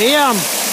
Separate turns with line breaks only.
Liam!